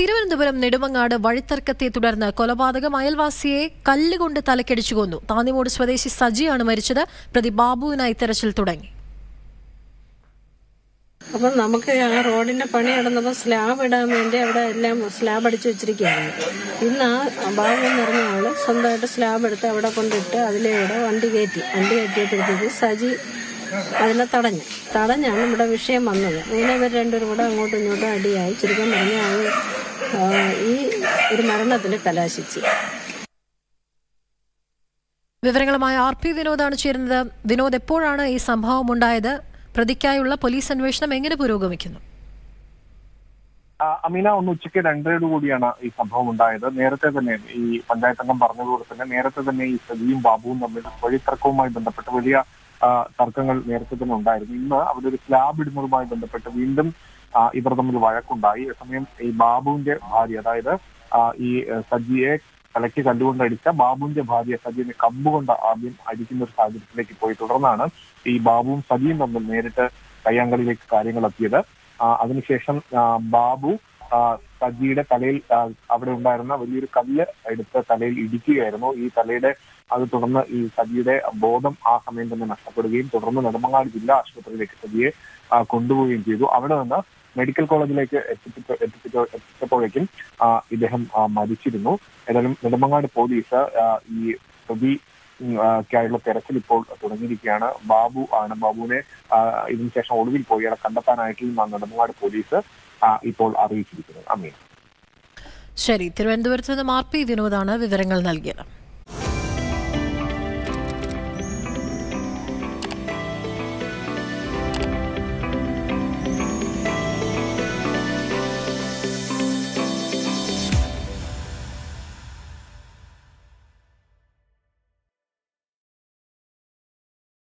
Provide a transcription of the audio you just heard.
തിരുവനന്തപുരം നെടുമങ്ങാട് വഴിത്തർക്കത്തെ തുടർന്ന് കൊലപാതകം അയൽവാസിയെ കല്ലുകൊണ്ട് തലക്കടിച്ചു കൊന്നു. താന്നിമൂട് സ്വദേശി സജിയാണ് മരിച്ചത്. പ്രതി ബാബുവിനായി തെരച്ചിൽ തുടങ്ങി. അപ്പം നമുക്ക് ആ റോഡിന്റെ പണി നടന്നപ്പോൾ സ്ലാബ് ഇടാൻ വേണ്ടി അവിടെ എല്ലാം സ്ലാബ് അടിച്ചു വെച്ചിരിക്കുകയാണ്. ഇന്ന് ആ ബാബു എന്ന് പറഞ്ഞ ആൾ സ്വന്തമായിട്ട് സ്ലാബ് എടുത്ത് അവിടെ കൊണ്ടിട്ട് അതിലൂടെ വണ്ടി കയറ്റി. വണ്ടി കയറ്റിയപ്പോഴത്തേക്ക് സജി അതിനെ തടഞ്ഞു. തടഞ്ഞാണ് ഇവിടെ വിഷയം വന്നത്. അങ്ങനെ ഇവർ രണ്ടുപേരും കൂടെ അങ്ങോട്ടും ഇങ്ങോട്ടും അടിയായി. ചുരുക്കം പറഞ്ഞ അത് ആ, ഈ ഒരു മരണത്തിൽ കലാശിച്ച്. വിവരങ്ങളുമായി ആർ പി വിനോദാണ് ചേരുന്നത്. വിനോദ് എപ്പോഴാണ് ഈ സംഭവം ഉണ്ടായത് പ്രതിക്കായുള്ള പോലീസ് അന്വേഷണം എങ്ങനെ പുരോഗമിക്കുന്നു? അമീന ഒന്ന് ഉച്ചയ്ക്ക് രണ്ടരയോട് കൂടിയാണ് ഈ സംഭവം ഉണ്ടായത് നേരത്തെ തന്നെ ഈ പഞ്ചായത്തംഗം പറഞ്ഞതുപോലെ തന്നെ നേരത്തെ തന്നെ ഈ സജിയും ബാബുവും തമ്മിൽ വഴിത്തർക്കവുമായി ബന്ധപ്പെട്ട് വലിയ തർക്കങ്ങൾ നേരത്തെ തന്നെ ഉണ്ടായിരുന്നു. ഇന്ന് അവിടെ ഒരു സ്ലാബ് ഇടുന്നതുമായി ബന്ധപ്പെട്ട് വീണ്ടും ഇവർ തമ്മിൽ വഴക്കുണ്ടായി. അതേസമയം ഈ ബാബുവിന്റെ ഭാര്യ അതായത് ഈ സജിയെ തലയ്ക്ക് കല്ലുകൊണ്ട് അടിച്ച ബാബുവിന്റെ ഭാര്യ സജിയെ കമ്പുകൊണ്ട് ആദ്യം അടിക്കുന്ന ഒരു സാഹചര്യത്തിലേക്ക് പോയി. തുടർന്നാണ് ഈ ബാബുവും സജിയും തമ്മിൽ നേരിട്ട് കയ്യാങ്കളിയിലേക്ക് കാര്യങ്ങൾ എത്തിയത്. അതിനുശേഷം ബാബു സജിയുടെ തലയിൽ അവിടെ ഉണ്ടായിരുന്ന വലിയൊരു കല്ല് എടുത്ത് തലയിൽ ഇടിക്കുകയായിരുന്നു. ഈ തലയുടെ അത് തുടർന്ന് ഈ സജിയുടെ ബോധം ആ സമയം തന്നെ നഷ്ടപ്പെടുകയും തുടർന്ന് നെടുമങ്ങാട് ജില്ലാ ആശുപത്രിയിലേക്ക് സജിയെ കൊണ്ടുപോവുകയും ചെയ്തു. അവിടെ നിന്ന് മെഡിക്കൽ കോളേജിലേക്ക് എത്തിച്ചിട്ട് എത്തിച്ചിട്ട് എത്തിച്ചപ്പോഴേക്കും ഇദ്ദേഹം മരിച്ചിരുന്നു. ഏതായാലും നെടുമങ്ങാട് പോലീസ് ഈ പ്രതി ായുള്ള തിരച്ചിൽ ഇപ്പോൾ തുടങ്ങിയിരിക്കുകയാണ്. ബാബു ആണ്. ബാബുവിനെ ഇതിനുശേഷം ഒളിവിൽ പോയി. അയാളെ കണ്ടെത്താനായിട്ടും നെടുമങ്ങാട് പോലീസ് ഇപ്പോൾ അറിയിച്ചിരിക്കുന്നത്. അമീൻ. ശരി തിരുവനന്തപുരത്ത് നിന്ന് മാർ പി വിനോദാണ് വിവരങ്ങൾ നൽകിയത്.